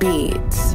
beats.